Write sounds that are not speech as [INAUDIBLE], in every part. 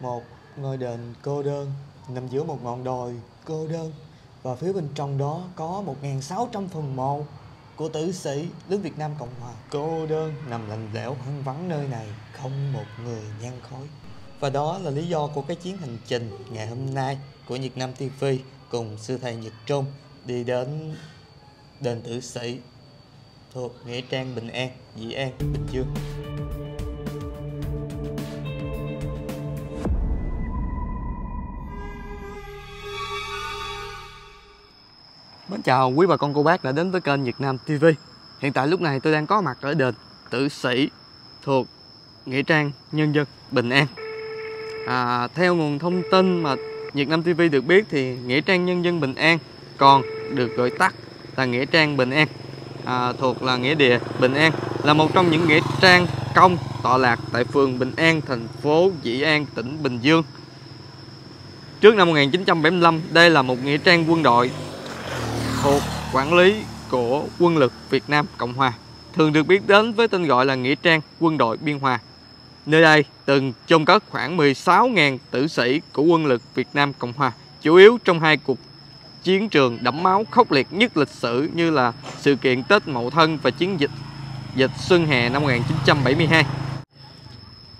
một ngôi đền cô đơn nằm giữa một ngọn đồi cô đơn. Và phía bên trong đó có 1.600 phần mộ của tử sĩ nước Việt Nam Cộng Hòa. Cô đơn nằm lạnh lẽo hoang vắng nơi này không một người nhang khói. Và đó là lý do của cái chuyến hành trình ngày hôm nay của Nhật Nam TV cùng sư thầy Nhật Trung đi đến đền tử sĩ thuộc Nghĩa Trang Bình An, Dĩ An, Bình Dương. Mến chào quý bà con cô bác đã đến với kênh Việt Nam TV. Hiện tại lúc này tôi đang có mặt ở đền Tử Sĩ thuộc Nghĩa Trang Nhân dân Bình An. À, theo nguồn thông tin mà Việt Nam TV được biết thì Nghĩa Trang Nhân dân Bình An còn được gọi tắt là Nghĩa Trang Bình An à, thuộc là Nghĩa Địa Bình An là một trong những nghĩa trang công tọa lạc tại phường Bình An, thành phố Dĩ An, tỉnh Bình Dương. Trước năm 1975, đây là một nghĩa trang quân đội thuộc quản lý của quân lực Việt Nam Cộng Hòa, thường được biết đến với tên gọi là Nghĩa trang quân đội Biên Hòa. Nơi đây từng chôn cất khoảng 16.000 tử sĩ của quân lực Việt Nam Cộng Hòa, chủ yếu trong hai cuộc chiến trường đẫm máu khốc liệt nhất lịch sử như là sự kiện Tết Mậu Thân và chiến dịch dịch Xuân Hè năm 1972.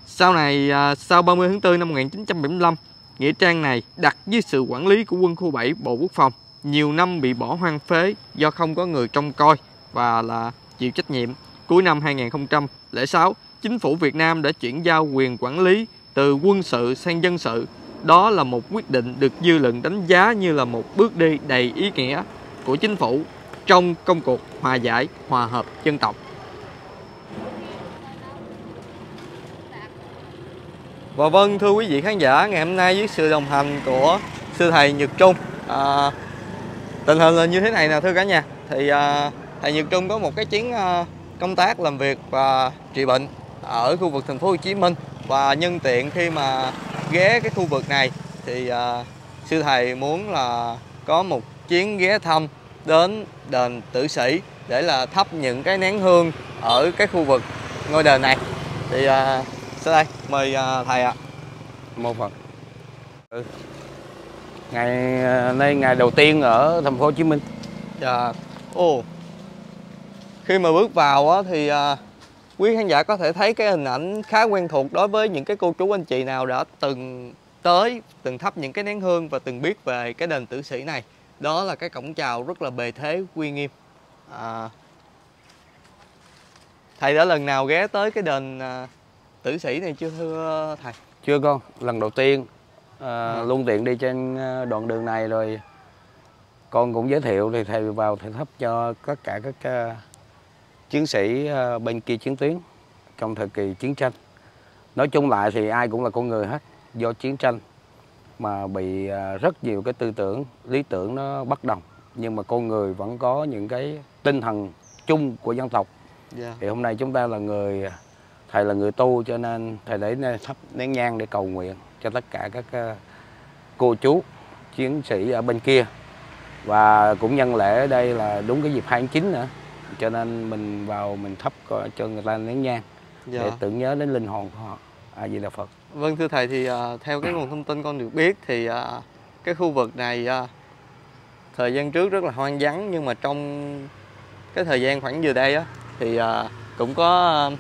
Sau này, à, sau 30 tháng 4 năm 1975, Nghĩa trang này đặt dưới sự quản lý của quân khu 7 Bộ Quốc phòng. Nhiều năm bị bỏ hoang phế do không có người trông coi và là chịu trách nhiệm. Cuối năm 2006, chính phủ Việt Nam đã chuyển giao quyền quản lý từ quân sự sang dân sự đó là một quyết định được dư luận đánh giá như là một bước đi đầy ý nghĩa của chính phủ trong công cuộc hòa giải, hòa hợp dân tộc. Và vâng thưa quý vị khán giả, ngày hôm nay với sự đồng hành của sư thầy Nhật Trung à, Tình hình là như thế này nè thưa cả nhà. Thì à, uh, thầy Nhật Trung có một cái chuyến uh, công tác làm việc và trị bệnh ở khu vực thành phố Hồ Chí Minh. Và nhân tiện khi mà ghé cái khu vực này thì uh, sư thầy muốn là có một chuyến ghé thăm đến đền tử sĩ để là thắp những cái nén hương ở cái khu vực ngôi đền này. Thì uh, sau đây mời uh, thầy ạ. Mô phật ừ ngày nay ngày đầu tiên ở thành phố Hồ Chí Minh. Dạ. Ồ. Khi mà bước vào á, thì à, quý khán giả có thể thấy cái hình ảnh khá quen thuộc đối với những cái cô chú anh chị nào đã từng tới từng thắp những cái nén hương và từng biết về cái đền tử sĩ này. Đó là cái cổng chào rất là bề thế uy nghiêm. À, thầy đã lần nào ghé tới cái đền à, tử sĩ này chưa thưa thầy? Chưa con lần đầu tiên à, à. luôn tiện đi trên à, đoạn đường này rồi con cũng giới thiệu thì thầy vào thầy thắp cho tất cả các uh, chiến sĩ uh, bên kia chiến tuyến trong thời kỳ chiến tranh nói chung lại thì ai cũng là con người hết do chiến tranh mà bị à, rất nhiều cái tư tưởng lý tưởng nó bất đồng nhưng mà con người vẫn có những cái tinh thần chung của dân tộc yeah. Dạ. thì hôm nay chúng ta là người thầy là người tu cho nên thầy lấy thắp nén nhang để cầu nguyện cho tất cả các à, cô chú chiến sĩ ở bên kia và cũng nhân lễ ở đây là đúng cái dịp 2 tháng 9 nữa cho nên mình vào mình thắp cho người ta nén nhang yeah. để dạ. tưởng nhớ đến linh hồn của họ a di đà phật Vâng thưa thầy thì uh, theo cái nguồn thông tin con được biết thì uh, cái khu vực này uh, thời gian trước rất là hoang vắng nhưng mà trong cái thời gian khoảng vừa đây á thì uh, cũng có uh,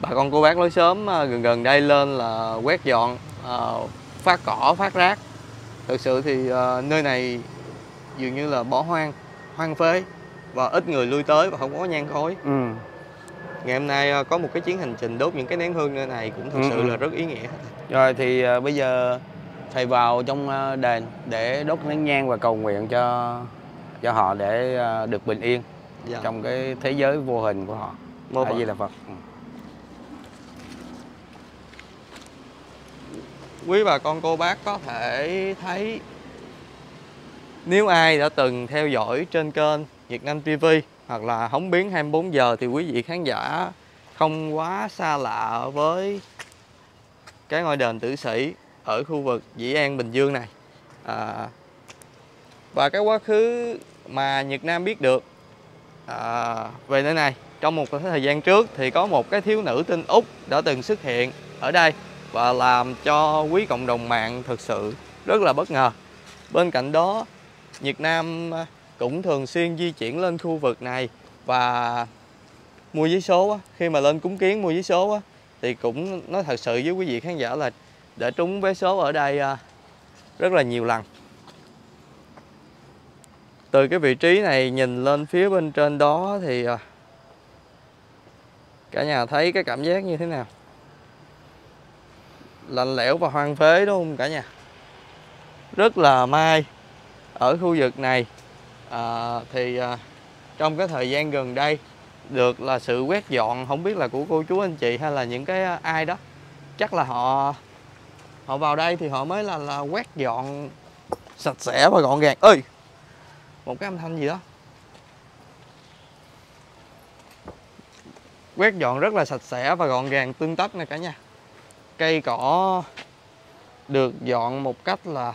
bà con cô bác lối sớm uh, gần gần đây lên là quét dọn uh, phát cỏ phát rác. Thực sự thì uh, nơi này dường như là bỏ hoang hoang phế và ít người lui tới và không có nhang khói. Ừ. Ngày hôm nay ờ, có một cái chuyến hành trình đốt những cái nén hương nơi này cũng thực sự ừ. là rất ý nghĩa. Rồi thì uh, bây giờ thầy vào trong uh, đền để đốt nén nhang và cầu nguyện cho cho họ để uh, được bình yên dạ. trong cái thế giới vô hình của họ. Mô a di đà phật. Ừ. quý bà con cô bác có thể thấy nếu ai đã từng theo dõi trên kênh Việt Nam TV hoặc là hóng biến 24 giờ thì quý vị khán giả không quá xa lạ với cái ngôi đền tử sĩ ở khu vực Dĩ An Bình Dương này. À, và cái quá khứ mà Nhật Nam biết được à, về nơi này. Trong một thời gian trước thì có một cái thiếu nữ tên Úc đã từng xuất hiện ở đây và làm cho quý cộng đồng mạng thực sự rất là bất ngờ. Bên cạnh đó, Nhật Nam à, cũng thường xuyên di chuyển lên khu vực này và mua vé số khi mà lên cúng kiến mua vé số thì cũng nói thật sự với quý vị khán giả là để trúng vé số ở đây à, rất là nhiều lần. Từ cái vị trí này nhìn lên phía bên trên đó thì à, cả nhà thấy cái cảm giác như thế nào? Lạnh lẽo và hoang phế đúng không cả nhà? Rất là may ở khu vực này à, thì à, trong cái thời gian gần đây được là sự quét dọn không biết là của cô chú anh chị hay là những cái à, ai đó. Chắc là họ họ vào đây thì họ mới là là quét dọn sạch sẽ và gọn gàng. Ơi một cái âm thanh gì đó. Quét dọn rất là sạch sẽ và gọn gàng tương tất nè cả nhà cây cỏ được dọn một cách là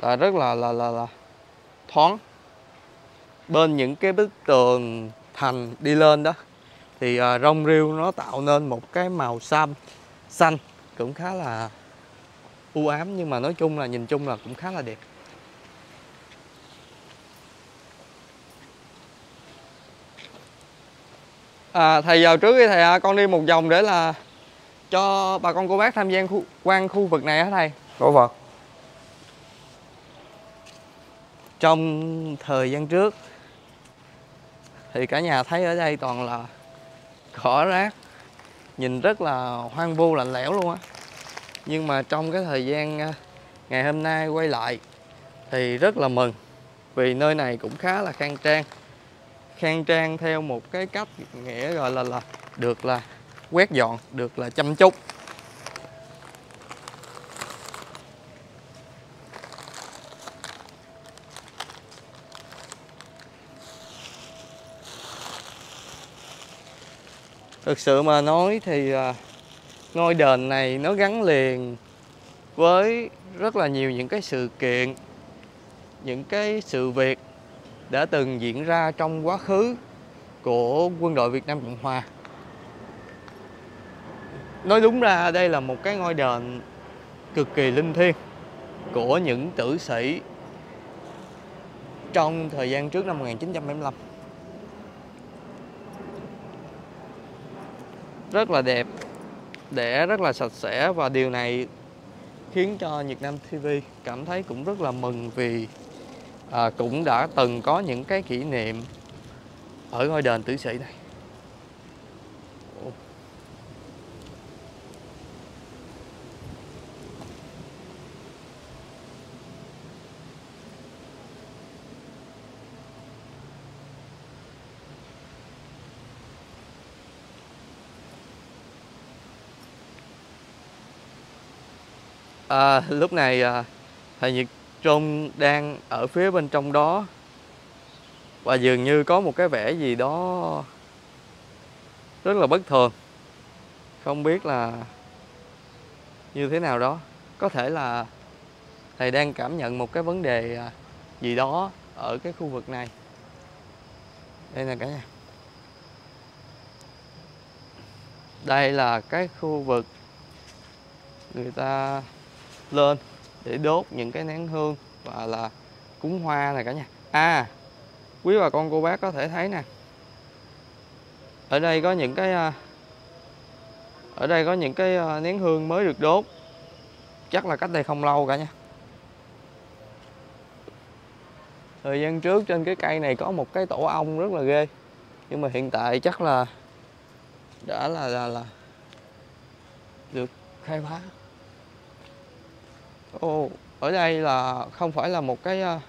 là rất là là là, là thoáng. Bên những cái bức tường thành đi lên đó thì uh, rong rêu nó tạo nên một cái màu xanh xanh cũng khá là u ám nhưng mà nói chung là nhìn chung là cũng khá là đẹp. À, thầy vào trước đi thầy à, con đi một vòng để là cho bà con cô bác tham gia khu, quan khu vực này hả thầy. Có Phật. Trong thời gian trước thì cả nhà thấy ở đây toàn là cỏ rác nhìn rất là hoang vu lạnh lẽo luôn á. Nhưng mà trong cái thời gian à, ngày hôm nay quay lại thì rất là mừng vì nơi này cũng khá là khang trang. Khang trang theo một cái cách nghĩa gọi là là được là quét dọn được là chăm chút. Thực sự mà nói thì à, ngôi đền này nó gắn liền với rất là nhiều những cái sự kiện, những cái sự việc đã từng diễn ra trong quá khứ của quân đội Việt Nam Cộng Hòa nói đúng ra đây là một cái ngôi đền cực kỳ linh thiêng của những tử sĩ trong thời gian trước năm 1975 rất là đẹp để rất là sạch sẽ và điều này khiến cho Nhật Nam TV cảm thấy cũng rất là mừng vì à, cũng đã từng có những cái kỷ niệm ở ngôi đền tử sĩ này. À, lúc này à, thầy Nhật Trung đang ở phía bên trong đó. Và dường như có một cái vẻ gì đó rất là bất thường. Không biết là như thế nào đó. Có thể là thầy đang cảm nhận một cái vấn đề à, gì đó ở cái khu vực này. Đây nè cả nhà. Đây là cái khu vực người ta lên để đốt những cái nén hương và là cúng hoa này cả nhà. À quý bà con, cô bác có thể thấy nè. Ở đây có những cái à, ở đây có những cái à, nén hương mới được đốt. Chắc là cách đây không lâu cả nha. Thời gian trước trên cái cây này có một cái tổ ong rất là ghê. Nhưng mà hiện tại chắc là đã là là là được khai phá. Ồ, ở đây là không phải là một cái ờ,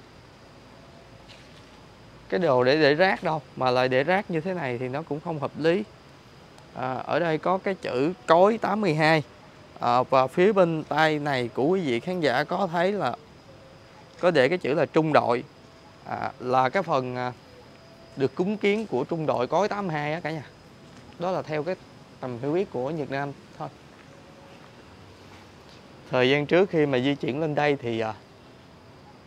cái đồ để để rác đâu mà lại để rác như thế này thì nó cũng không hợp lý. À, ở đây có cái chữ cối 82 à, và phía bên tay này của quý vị khán giả có thấy là có để cái chữ là trung đội. À, là cái phần à, được cúng kiến của trung đội cối 82 á cả nhà. Đó là theo cái tầm hiểu biết của Việt Nam thời gian trước khi mà di chuyển lên đây thì à,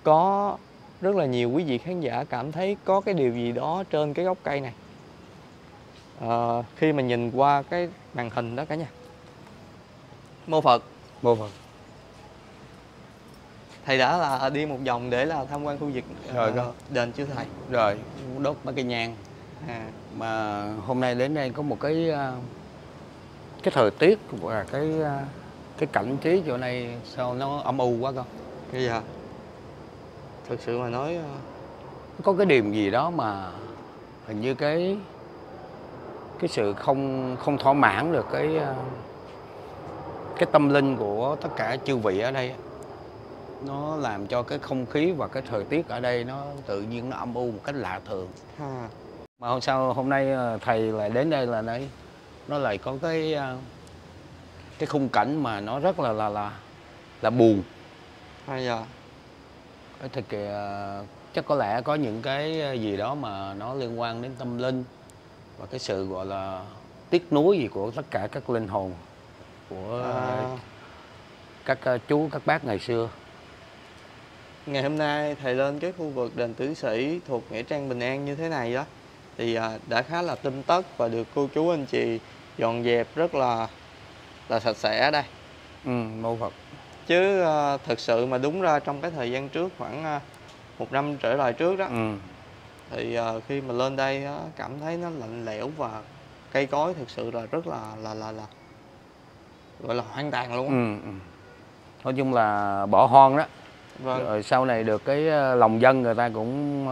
có rất là nhiều quý vị khán giả cảm thấy có cái điều gì đó trên cái gốc cây này. À, khi mà nhìn qua cái màn hình đó cả nhà. Mô phật. Mô phật. Thầy đã là đi một vòng để là tham quan khu vực Rồi, ờ, con. đền chưa thầy. Rồi đốt mấy cây nhang. À. Mà hôm nay đến đây có một cái à, cái thời tiết và cái à, cái cảnh trí chỗ này sao nó âm u quá con bây giờ thực sự mà nói ờ, có cái điểm gì đó mà hình như cái cái sự không không thỏa mãn được cái à, cái tâm linh của tất cả chư vị ở đây nó làm cho cái không khí và cái thời tiết ở đây nó tự nhiên nó âm u một cách lạ thường. Ha. Mà hôm sau hôm nay à, thầy lại đến đây là đây nó lại có cái à, cái khung cảnh mà nó rất là là là là buồn. Bây giờ thì kìa, chắc có lẽ có những cái gì đó mà nó liên quan đến tâm linh và cái sự gọi là tiếc nuối gì của tất cả các linh hồn của à, các ờ, chú các bác ngày xưa. Ngày hôm nay thầy lên cái khu vực đền tử sĩ thuộc nghĩa trang bình an như thế này đó thì à, đã khá là tinh tất và được cô chú anh chị dọn dẹp rất là là sạch sẽ đây. Ừ, mô phật. Chứ à, thực sự mà đúng ra trong cái thời gian trước khoảng à, một năm trở lại trước đó ừ, thì à, khi mà lên đây á, cảm thấy nó lạnh lẽo và cây cối thực sự là rất là là là là gọi là hoang tàn luôn ừ, ừ. nói chung là bỏ hoang đó. Vâng. Rồi sau này được cái lòng dân người ta cũng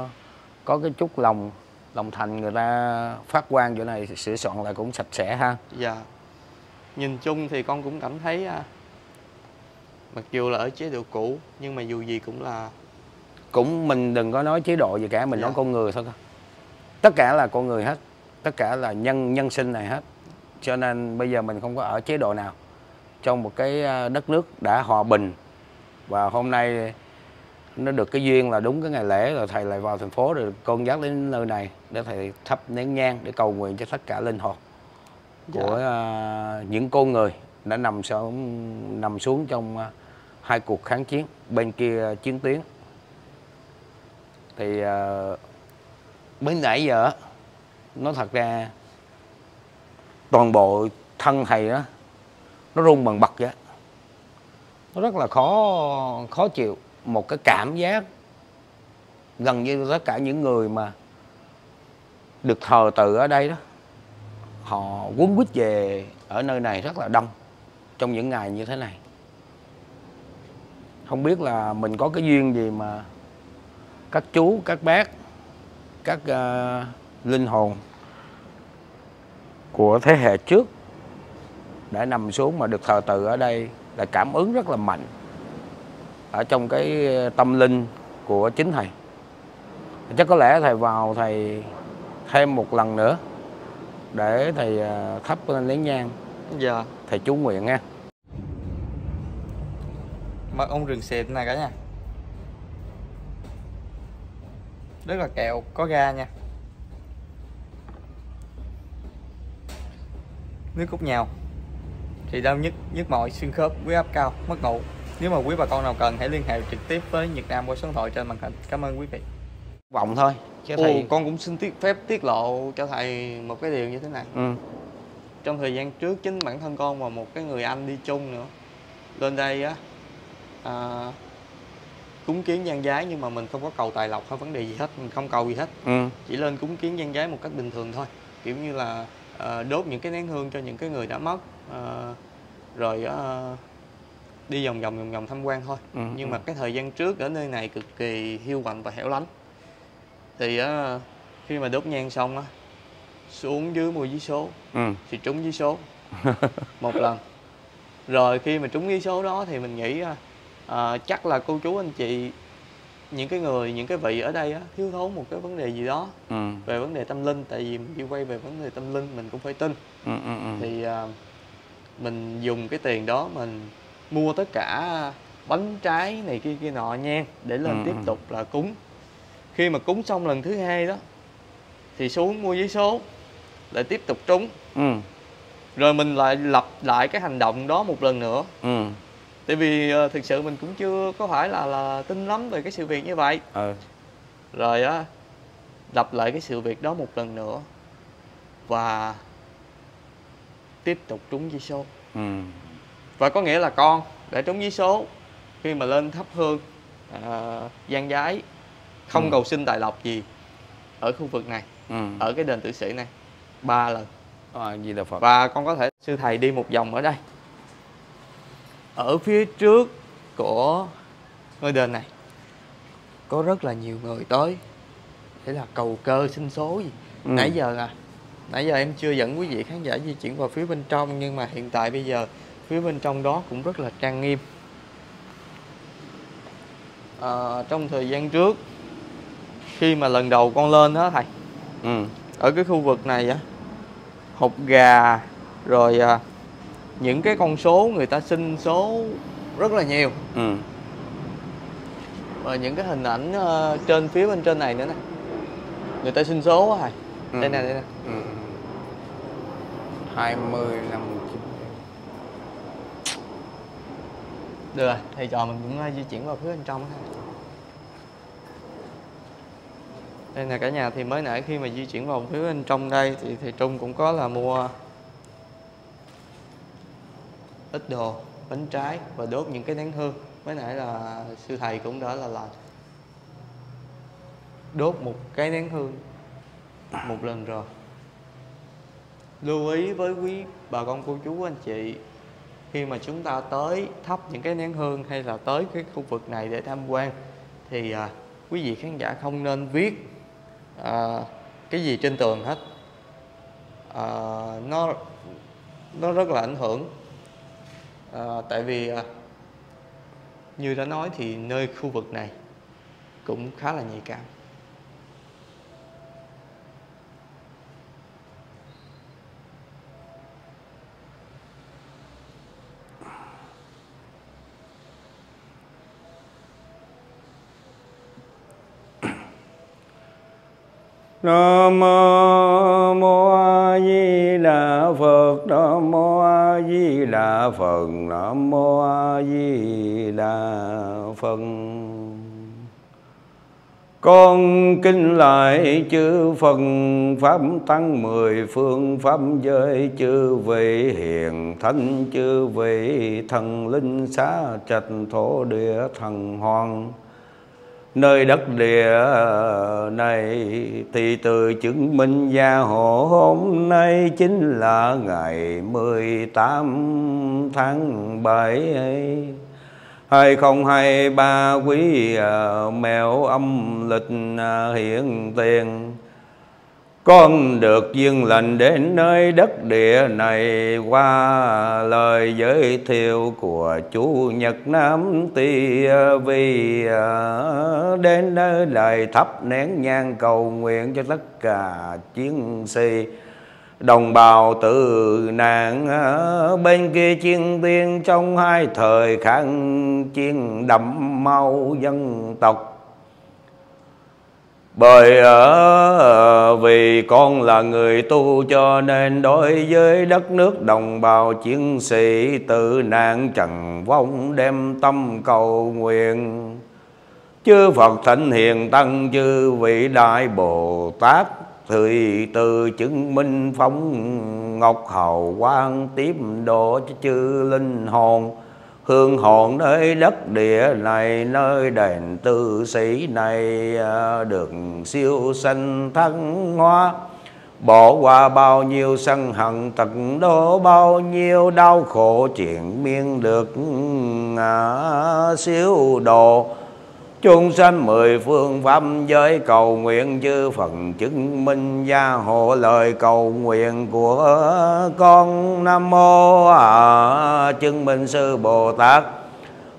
có cái chút lòng lòng thành người ta phát quan chỗ này sửa soạn lại cũng sạch sẽ ha. Dạ nhìn chung thì con cũng cảm thấy à, mặc dù là ở chế độ cũ nhưng mà dù gì cũng là cũng mình đừng có nói chế độ gì cả mình Dạ. nói con người thôi. Tất cả là con người hết tất cả là nhân nhân sinh này hết. Cho nên bây giờ mình không có ở chế độ nào trong một cái ờ, đất nước đã hòa bình. Và hôm nay nó được cái duyên là đúng cái ngày lễ rồi thầy lại vào thành phố rồi con dắt đến nơi này để thầy thắp nén nhang để cầu nguyện cho tất cả linh hồn Dạ. của dạ. những con người đã nằm xuống nằm xuống trong à, hai cuộc kháng chiến bên kia chiến tuyến. Thì à, mới bên nãy giờ nó thật ra toàn bộ thân thầy đó nó run bằng bật vậy nó rất là khó khó chịu. Một cái cảm giác gần như tất cả những người mà được thờ tự ở đây đó họ quấn quýt về ở nơi này rất là đông trong những ngày như thế này. Không biết là mình có cái duyên gì mà các chú các bác các uh, linh hồn của thế hệ trước đã nằm xuống mà được thờ tự ở đây là cảm ứng rất là mạnh ở trong cái ờ, tâm linh của chính thầy. Chắc có lẽ thầy vào thầy thêm một lần nữa để thầy ờ, thắp lên nén nhang dạ. Thầy chú nguyện nha. Mật ong rừng xịt này cả nhà rất là kẹo có ga nha. Nước cốt nhào. Thì đau nhức nhức mỏi xương khớp huyết áp cao mất ngủ. Nếu mà quý bà con nào cần hãy liên hệ trực tiếp với Nhật Nam qua số điện thoại trên màn hình. Cảm ơn quý vị. Vọng thôi chứ Ồ, thầy con cũng xin tiết phép tiết lộ cho thầy một cái điều như thế này ừ. trong thời gian trước chính bản thân con và một cái người anh đi chung nữa lên đây á à, cúng kiến gian giái nhưng mà mình không có cầu tài lộc hay vấn đề gì hết mình không cầu gì hết Ừ. chỉ lên cúng kiến gian giái một cách bình thường thôi kiểu như là ờ, đốt những cái nén hương cho những cái người đã mất ờ, rồi ờ, đi vòng vòng vòng vòng tham quan thôi Ừ, nhưng ừ. mà cái thời gian trước ở nơi này cực kỳ hiu quạnh và hẻo lánh thì ờ, khi mà đốt nhang xong á xuống dưới mua giấy số Ừ. thì trúng giấy số [LAUGHS] một lần rồi khi mà trúng giấy số đó thì mình nghĩ à, à, chắc là cô chú anh chị những cái người những cái vị ở đây á thiếu thốn một cái vấn đề gì đó Ừ. về vấn đề tâm linh tại vì mình đi quay về vấn đề tâm linh mình cũng phải tin Ừ. Ừ. Ừ. thì à, mình dùng cái tiền đó mình mua tất cả bánh trái này kia kia nọ nha để lên Ừ, tiếp ừ. tục là cúng khi mà cúng xong lần thứ hai đó thì xuống mua giấy số lại tiếp tục trúng Ừ. rồi mình lại lặp lại cái hành động đó một lần nữa Ừ. tại vì ờ, thực sự mình cũng chưa có phải là là tin lắm về cái sự việc như vậy Ừ. rồi á lặp lại cái sự việc đó một lần nữa và tiếp tục trúng giấy số Ừ. và có nghĩa là con để trúng giấy số khi mà lên thắp hương à, gian giái không Ừ. cầu xin tài lộc gì ở khu vực này ừ. ở cái đền tử sĩ này ba lần à, di đà phật và con có thể sư thầy đi một vòng ở đây ở phía trước của ngôi đền này có rất là nhiều người tới để là cầu cơ xin số gì Ừ. nãy giờ à nãy giờ em chưa dẫn quý vị khán giả di chuyển vào phía bên trong nhưng mà hiện tại bây giờ phía bên trong đó cũng rất là trang nghiêm à, trong thời gian trước khi mà lần đầu con lên đó thầy ừ. ở cái khu vực này á hột gà rồi à, những cái con số người ta xin số rất là nhiều Ừ. và những cái hình ảnh ờ, trên phía bên trên này nữa nè người ta xin số á thầy Ừ. đây nè đây nè Ừ. 20 năm được rồi thầy trò mình cũng ờ, di chuyển vào phía bên trong ha đây nè cả nhà thì mới nãy khi mà di chuyển vào phía bên trong đây thì thì Trung cũng có là mua ít đồ bánh trái và đốt những cái nén hương. Mới nãy là sư thầy cũng đã là làm đốt một cái nén hương một lần rồi. Lưu ý với quý bà con cô chú anh chị khi mà chúng ta tới thắp những cái nén hương hay là tới cái khu vực này để tham quan thì à, quý vị khán giả không nên viết à, cái gì trên tường hết. À, nó nó rất là ảnh hưởng. À, tại vì à, như đã nói thì nơi khu vực này cũng khá là nhạy cảm. Nam mô A Di Đà Phật. Nam mô A Di Đà Phật. Nam mô A Di Đà Phật. Con kinh lại chư Phật. Pháp Tăng mười phương. Pháp giới chư vị hiền thánh. Chư vị thần linh xá trạch thổ địa thần hoàng. Nơi đất địa này thì từ chứng minh gia hộ hôm nay chính là ngày 18 tháng 7 2023 quý à, mèo âm lịch à, hiện tiền con được duyên lành đến nơi đất địa này, qua lời giới thiệu của chú Nhật Nam Ti Vi à, đến nơi lại thắp nén nhang cầu nguyện cho tất cả chiến sĩ. Đồng bào tử nạn à, bên kia chiến tiên trong hai thời kháng chiến đậm mau dân tộc bởi ở vì con là người tu cho nên đối với đất nước đồng bào chiến sĩ tự nạn trần vong đem tâm cầu nguyện. Chư Phật thánh hiền tăng, chư vị đại Bồ Tát Thời từ chứng minh phóng ngọc hầu quan tiếp độ cho chư linh hồn Hương hồn nơi đất địa này Nơi đền tư sĩ này à, Được siêu sanh thăng hoa. Bỏ qua bao nhiêu sân hận tận đố Bao nhiêu đau khổ chuyện miên được à, siêu độ Chúng sanh mười phương pháp giới cầu nguyện chư phần chứng minh gia hộ lời cầu nguyện của con. Nam Mô à, chứng minh sư Bồ Tát.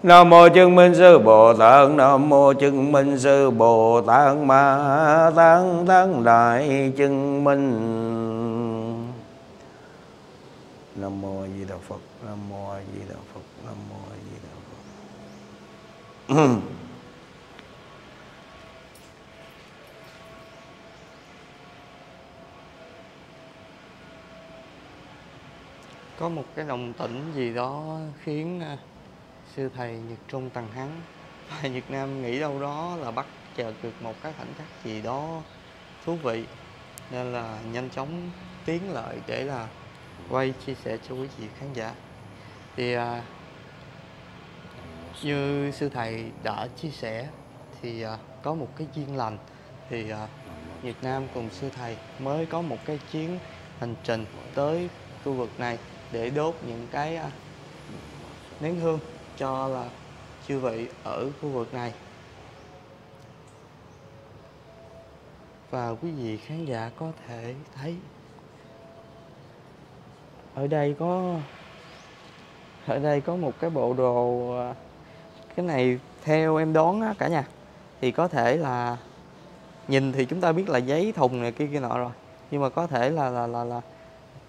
Nam Mô chứng minh sư Bồ Tát. Nam Mô chứng minh sư Bồ Tát. Ma tăng tăng Đại chứng minh. Nam Mô A Di Đà Phật. Nam Mô A Di Đà Phật. Nam Mô A Di Đà Phật. [CLEARS THROAT] có một cái đồng tĩnh gì đó khiến ờ, sư thầy Nhật Trung Tần Hán [LAUGHS] và Nhật Nam nghĩ đâu đó là bắt chợt được một cái khoảnh khắc gì đó thú vị. Nên là nhanh chóng tiến lợi để là quay chia sẻ cho quý vị khán giả. Thì à, như sư thầy đã chia sẻ thì à, có một cái duyên lành. Thì à, Việt Nam cùng sư thầy mới có một cái chuyến hành trình tới khu vực này để đốt những cái à, nén hương cho là chư vị ở khu vực này. Và quý vị khán giả có thể thấy, ở đây có, ở đây có một cái bộ đồ à, cái này theo em đoán á cả nhà, thì có thể là nhìn thì chúng ta biết là giấy thùng này kia kia nọ rồi, nhưng mà có thể là là là là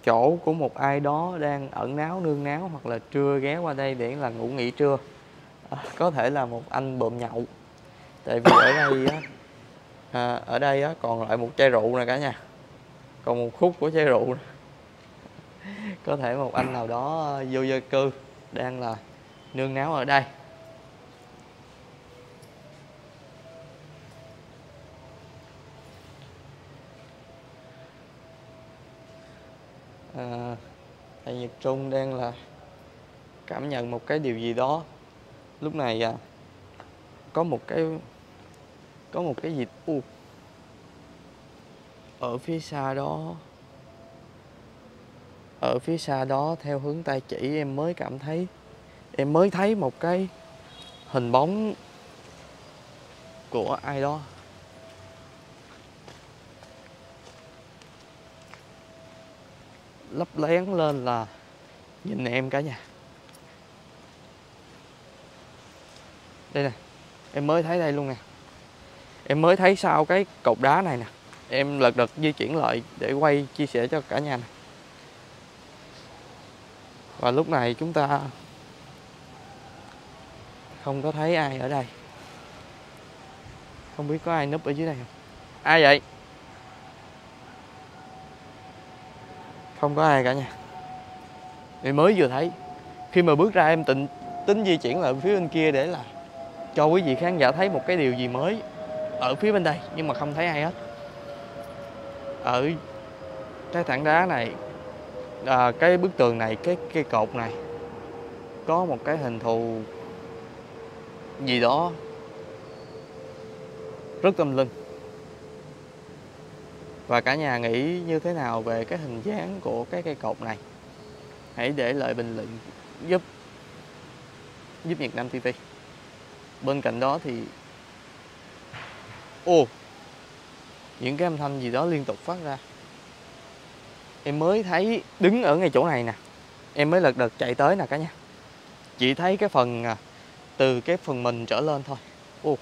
chỗ của một ai đó đang ẩn náu nương náu hoặc là trưa ghé qua đây để là ngủ nghỉ trưa. À, có thể là một anh bợm nhậu. Tại vì ở đây á à, ở đây á còn lại một chai rượu nè cả nhà. Còn một khúc của chai rượu nè. Có thể một anh nào đó à, vô gia cư đang là nương náu ở đây. À, thầy Nhật Trung đang là cảm nhận một cái điều gì đó. Lúc này à, có một cái có một cái gì u ở phía xa đó ở phía xa đó theo hướng tay chỉ em mới cảm thấy em mới thấy một cái hình bóng của ai đó. Lấp lén lên là nhìn em cả nhà. Đây nè, em mới thấy đây luôn nè. Em mới thấy sau cái cột đá này nè, em lật đật di chuyển lại để quay chia sẻ cho cả nhà nè. Và lúc này chúng ta không có thấy ai ở đây. Không biết có ai núp ở dưới này không? Ai vậy? Không có ai cả nha. Em mới vừa thấy khi mà bước ra em tịnh tính di chuyển lại phía bên kia để là cho quý vị khán giả thấy một cái điều gì mới ở phía bên đây nhưng mà không thấy ai hết. Ở cái tảng đá này à, cái bức tường này cái cây cột này có một cái hình thù gì đó rất tâm linh và cả nhà nghĩ như thế nào về cái hình dáng của cái cây cột này? Hãy để lại bình luận giúp giúp Việt Nam TV bên cạnh đó thì, ô, những cái âm thanh gì đó liên tục phát ra. Em mới thấy đứng ở ngay chỗ này nè. Em mới lật đật chạy tới nè cả nhà. Chỉ thấy cái phần à, từ cái phần mình trở lên thôi. Ô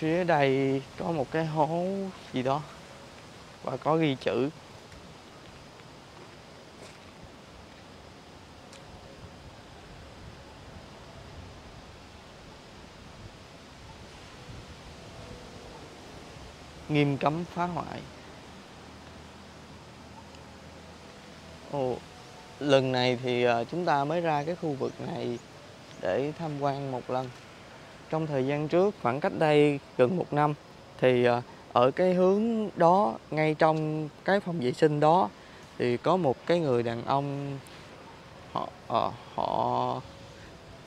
phía đây có một cái hố gì đó và có ghi chữ. Nghiêm cấm phá hoại. Ồ, lần này thì ờ, chúng ta mới ra cái khu vực này để tham quan một lần trong thời gian trước khoảng cách đây gần một năm thì ờ, ở cái hướng đó ngay trong cái phòng vệ sinh đó thì có một cái người đàn ông họ họ, họ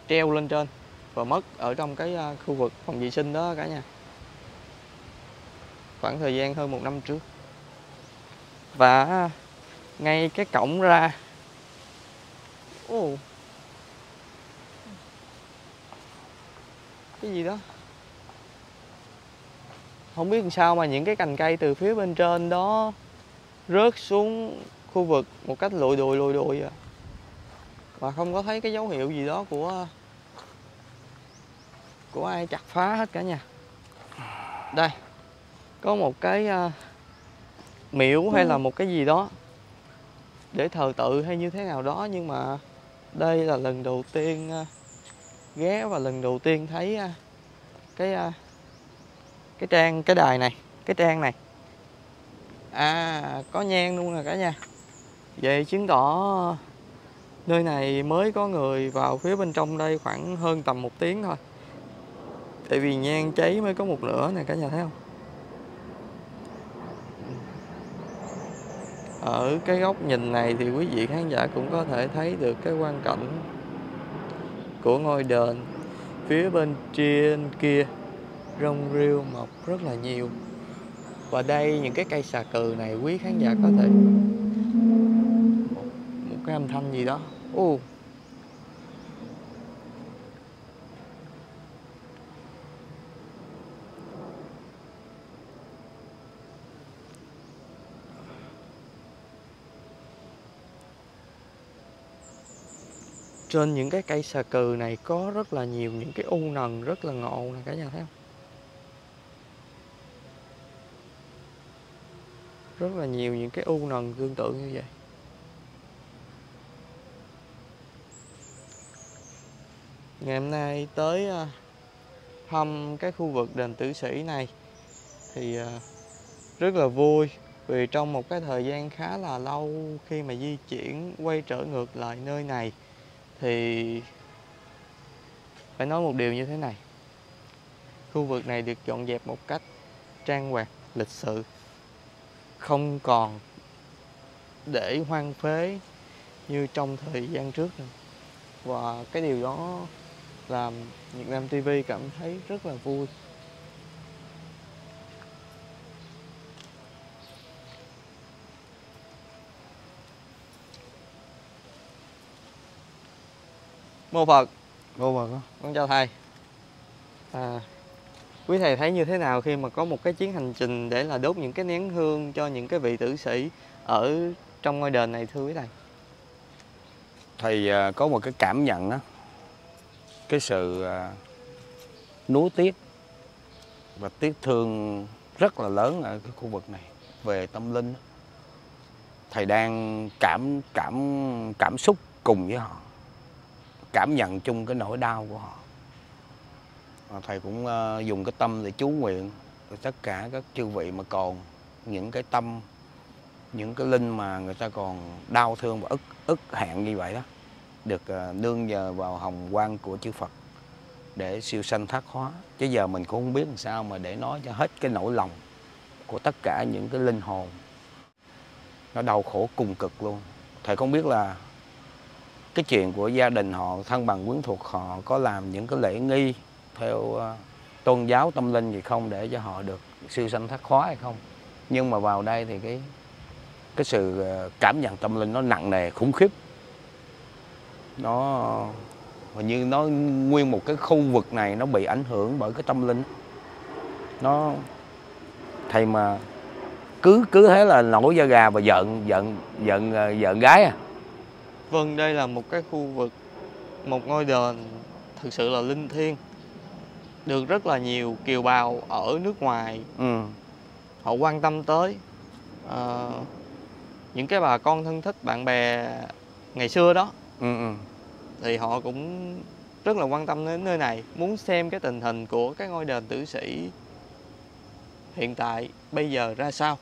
treo lên trên và mất ở trong cái ờ, khu vực phòng vệ sinh đó cả nhà. Khoảng thời gian hơn một năm trước. Và ngay cái cổng ra. Ồ. cái gì đó. Không biết làm sao mà những cái cành cây từ phía bên trên đó rớt xuống khu vực một cách lụi đùi lụi đùi à. Và không có thấy cái dấu hiệu gì đó của của ai chặt phá hết cả nhà đây có một cái uh, miễu hay là một cái gì đó để thờ tự hay như thế nào đó nhưng mà đây là lần đầu tiên uh, ghé và lần đầu tiên thấy à, cái à, cái trang, cái đài này, cái trang này. À có nhang luôn nè cả nhà. Vậy chứng tỏ à, nơi này mới có người vào phía bên trong đây khoảng hơn tầm một tiếng thôi. Tại vì nhang cháy mới có một nửa nè cả nhà thấy không? Ở cái góc nhìn này thì quý vị khán giả cũng có thể thấy được cái quan cảnh của ngôi đền. Phía bên trên kia rong rêu mọc rất là nhiều. Và đây những cái cây xà cừ này quý khán giả có thể một, một cái âm thanh gì đó. Uh, trên những cái cây xà cừ này có rất là nhiều những cái u nần rất là ngộ nè, cả nhà thấy không? Rất là nhiều những cái u nần tương tự như vậy. Ngày hôm nay tới à, thăm cái khu vực đền tử sĩ này thì à, rất là vui vì trong một cái thời gian khá là lâu khi mà di chuyển, quay trở ngược lại nơi này thì phải nói một điều như thế này. Khu vực này được dọn dẹp một cách trang hoàng, lịch sự. Không còn để hoang phế như trong thời gian trước nữa. và cái điều đó làm Việt Nam TV cảm thấy rất là vui. Mô Phật. Cô Phật con chào thầy. À, quý thầy thấy như thế nào khi mà có một cái chuyến hành trình để là đốt những cái nén hương cho những cái vị tử sĩ ở trong ngôi đền này thưa quý thầy? Thầy à, có một cái cảm nhận á, cái sự à, nuối tiếc và tiếc thương rất là lớn ở cái khu vực này về tâm linh. Thầy đang cảm cảm cảm xúc cùng với họ, cảm nhận chung cái nỗi đau của họ. Và thầy cũng ờ, dùng cái tâm để chú nguyện rồi tất cả các chư vị mà còn những cái tâm, những cái linh mà người ta còn đau thương và ức ức hẹn như vậy đó, được ờ, nương nhờ vào hồng quang của chư Phật để siêu sanh thoát hóa. Chứ giờ mình cũng không biết làm sao mà để nói cho hết cái nỗi lòng của tất cả những cái linh hồn. Nó đau khổ cùng cực luôn. Thầy không biết là cái chuyện của gia đình họ, thân bằng, quyến thuộc, họ có làm những cái lễ nghi theo ờ, tôn giáo tâm linh gì không để cho họ được siêu sanh thoát khóa hay không? Nhưng mà vào đây thì cái cái sự ờ, cảm nhận tâm linh nó nặng nề, khủng khiếp. Nó ờ, hình như nó nguyên một cái khu vực này nó bị ảnh hưởng bởi cái tâm linh. Nó, thầy mà cứ cứ thế là nổi da gà và giận giận giận giận gái à vâng đây là một cái khu vực một ngôi đền thực sự là linh thiêng được rất là nhiều kiều bào ở nước ngoài ừ. họ quan tâm tới. Ờ, những cái bà con thân thích bạn bè ngày xưa đó ừ ừ. thì họ cũng rất là quan tâm đến nơi này muốn xem cái tình hình của cái ngôi đền tử sĩ hiện tại bây giờ ra sao.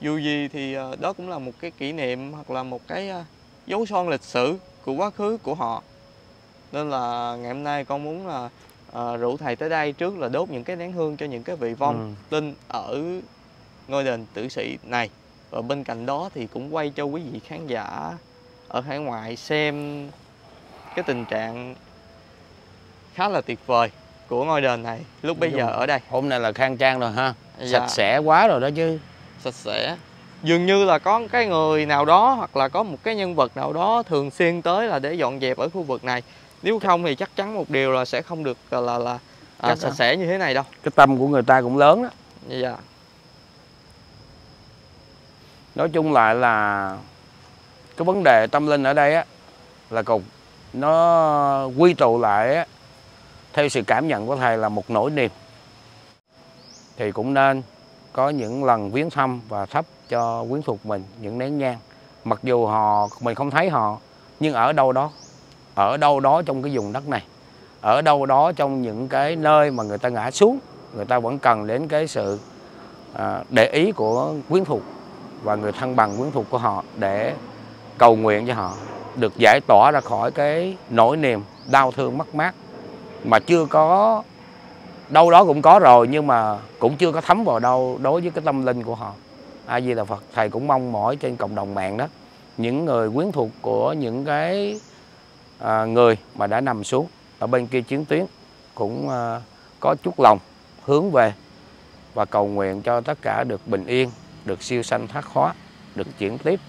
Dù gì thì ờ, đó cũng là một cái kỷ niệm hoặc là một cái ờ, dấu son lịch sử của quá khứ của họ. Nên là ngày hôm nay con muốn là ờ, rủ thầy tới đây trước là đốt những cái nén hương cho những cái vị vong Ừ. linh ở ngôi đền tử sĩ này. Và bên cạnh đó thì cũng quay cho quý vị khán giả ở hải ngoại xem cái tình trạng khá là tuyệt vời của ngôi đền này lúc bây giờ ở đây. hôm nay là khang trang rồi ha. Dạ. sạch sẽ quá rồi đó chứ. Sạch sẽ dường như là có cái người nào đó hoặc là có một cái nhân vật nào đó thường xuyên tới là để dọn dẹp ở khu vực này. Nếu không thì chắc chắn một điều là sẽ không được là là, là à, Chắc sạch đó. sẽ như thế này đâu. Cái tâm của người ta cũng lớn đó. Dạ. Nói chung lại là cái vấn đề tâm linh ở đây á là cục nó quy tụ lại á theo sự cảm nhận của thầy là một nỗi niềm. Thì cũng nên có những lần viếng thăm và thắp cho quyến thuộc mình những nén nhang. Mặc dù họ, mình không thấy họ, nhưng ở đâu đó, ở đâu đó trong cái vùng đất này, ở đâu đó trong những cái nơi mà người ta ngã xuống, người ta vẫn cần đến cái sự à, để ý của quyến thuộc và người thân bằng quyến thuộc của họ để cầu nguyện cho họ được giải tỏa ra khỏi cái nỗi niềm đau thương mất mát mà chưa có đâu đó cũng có rồi nhưng mà cũng chưa có thấm vào đâu đối với cái tâm linh của họ. A di đà phật thầy cũng mong mỏi trên cộng đồng mạng đó. Những người quyến thuộc của những cái à, người mà đã nằm xuống ở bên kia chiến tuyến cũng à, có chút lòng hướng về và cầu nguyện cho tất cả được bình yên được siêu sanh thoát hóa được chuyển tiếp.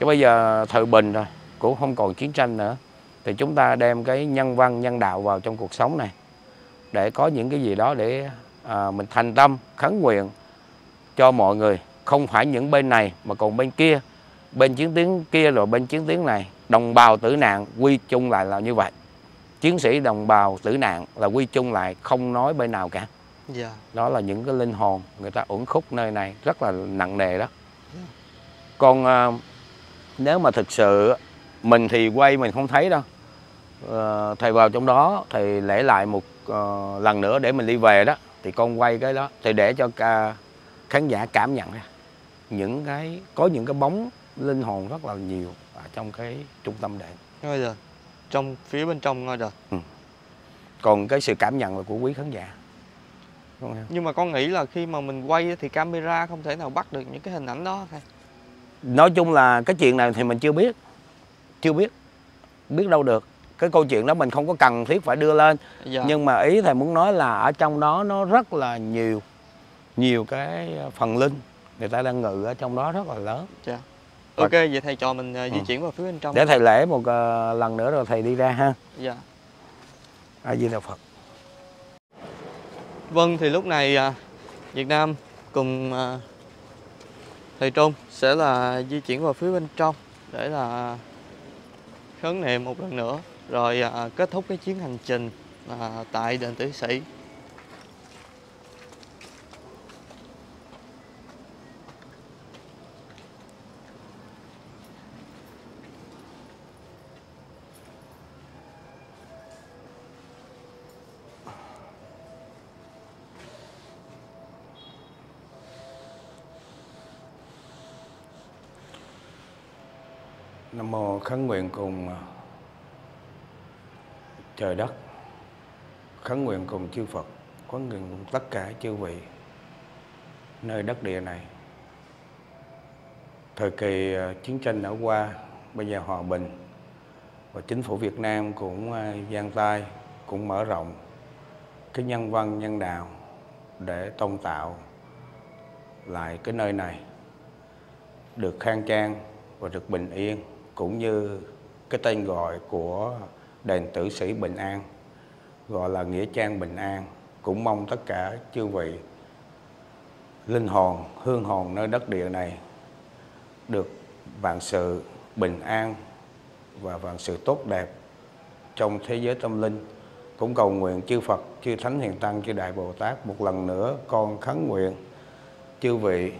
Chứ bây giờ thời bình rồi cũng không còn chiến tranh nữa thì chúng ta đem cái nhân văn nhân đạo vào trong cuộc sống này để có những cái gì đó để à, mình thành tâm khấn nguyện cho mọi người. Không phải những bên này mà còn bên kia. Bên chiến tuyến kia rồi bên chiến tuyến này. Đồng bào tử nạn quy chung lại là như vậy. Chiến sĩ đồng bào tử nạn là quy chung lại không nói bên nào cả. Dạ. Đó là những cái linh hồn người ta uẩn khúc nơi này rất là nặng nề đó. Còn à, nếu mà thực sự mình thì quay mình không thấy đâu. Ờ, thầy vào trong đó thầy lễ lại một ờ, lần nữa để mình đi về đó thì con quay cái đó thì để cho ca, khán giả cảm nhận ra những cái có những cái bóng linh hồn rất là nhiều ở trong cái trung tâm đền ngôi đền trong phía bên trong ngôi đền còn cái sự cảm nhận là của quý khán giả. Đúng không? nhưng mà con nghĩ là khi mà mình quay thì camera không thể nào bắt được những cái hình ảnh đó thầy nói chung là cái chuyện này thì mình chưa biết. Chưa biết. Biết đâu được cái câu chuyện đó mình không có cần thiết phải đưa lên. Dạ. Nhưng mà ý thầy muốn nói là ở trong đó nó rất là nhiều nhiều cái phần linh. Người ta đang ngự ở trong đó rất là lớn. Dạ. Ok vậy thầy cho mình ờ, di Ừ. chuyển vào phía bên trong. Để thầy lễ một ờ, lần nữa rồi thầy đi ra ha. Dạ. A di đà phật. Vâng thì lúc này à, Việt Nam cùng à, thầy Trung sẽ là di chuyển vào phía bên trong để là khấn niệm một lần nữa rồi à, kết thúc cái chuyến hành trình à, tại đền Tử Sĩ. nam mô khấn nguyện cùng trời đất. Khấn nguyện cùng chư phật khấn nguyện cùng tất cả chư vị nơi đất địa này. Thời kỳ ờ, chiến tranh đã qua, bây giờ hòa bình, và chính phủ Việt Nam cũng ờ, gian tay, cũng mở rộng cái nhân văn, nhân đạo để tôn tạo lại cái nơi này, được khang trang và được bình yên, cũng như cái tên gọi của đền tử sĩ Bình An, gọi là nghĩa trang Bình An. Cũng mong tất cả chư vị linh hồn, hương hồn nơi đất địa này được vạn sự bình an và vạn sự tốt đẹp trong thế giới tâm linh. Cũng cầu nguyện chư Phật, chư Thánh Hiền Tăng, chư Đại Bồ Tát một lần nữa con khấn nguyện chư vị,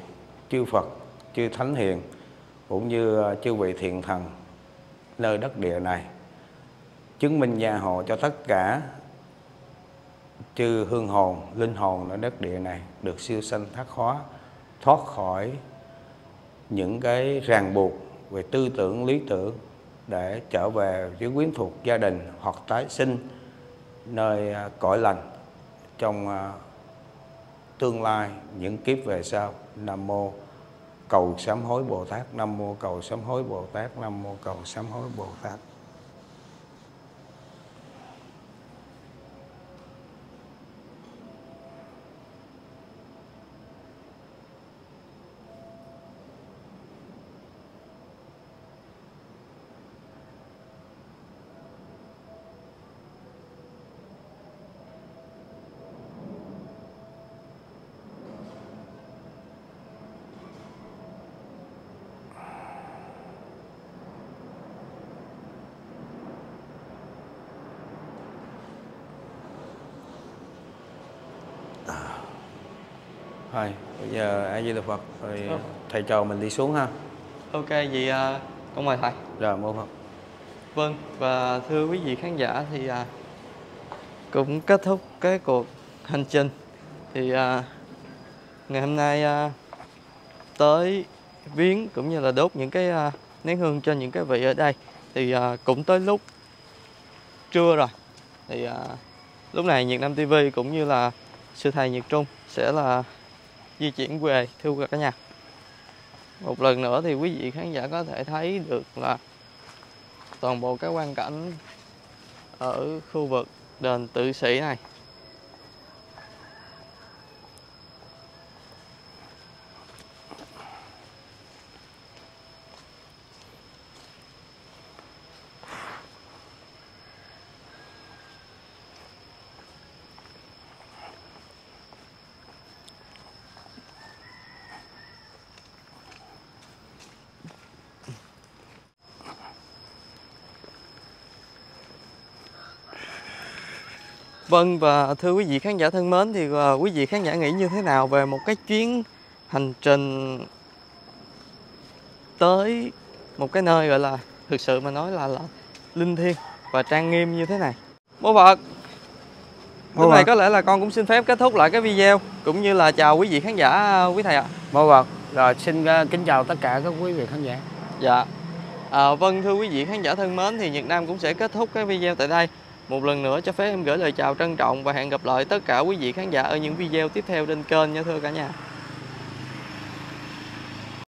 chư Phật, chư Thánh Hiền, cũng như chư vị thiện thần nơi đất địa này chứng minh gia hộ cho tất cả chư hương hồn, linh hồn ở đất địa này được siêu sanh thoát hóa, thoát khỏi những cái ràng buộc về tư tưởng, lý tưởng để trở về với quyến thuộc gia đình hoặc tái sinh nơi à, cõi lành trong à, tương lai. Những kiếp về sau, nam mô cầu sám hối bồ tát, nam mô cầu sám hối bồ tát, nam mô cầu sám hối bồ tát. Thôi, bây giờ A Di Đà Phật rồi Ờ. thầy trò mình đi xuống ha. Ok vậy à, con mời thầy. Rồi mô Phật. Vâng và thưa quý vị khán giả thì à, cũng kết thúc cái cuộc hành trình thì à, ngày hôm nay à, tới viếng cũng như là đốt những cái à, nén hương cho những cái vị ở đây thì à, cũng tới lúc trưa rồi thì à, lúc này Nhiệt Nam TV cũng như là sư thầy Nhật Trung sẽ là di chuyển về, thưa cả nhà. Một lần nữa thì quý vị khán giả có thể thấy được là toàn bộ các quan cảnh ở khu vực đền tự sĩ này. Vâng và thưa quý vị khán giả thân mến thì à, quý vị khán giả nghĩ như thế nào về một cái chuyến hành trình tới một cái nơi gọi là thực sự mà nói là là linh thiêng và trang nghiêm như thế này. Bố Phật. Bố Lúc này có lẽ là con cũng xin phép kết thúc lại cái video cũng như là chào quý vị khán giả à, quý thầy ạ. Mô Phật. Rồi xin ờ, kính chào tất cả các quý vị khán giả. Dạ. À, vâng thưa quý vị khán giả thân mến thì Nhật Nam cũng sẽ kết thúc cái video tại đây. Một lần nữa cho phép em gửi lời chào trân trọng và hẹn gặp lại tất cả quý vị khán giả ở những video tiếp theo trên kênh nha, thưa cả nhà.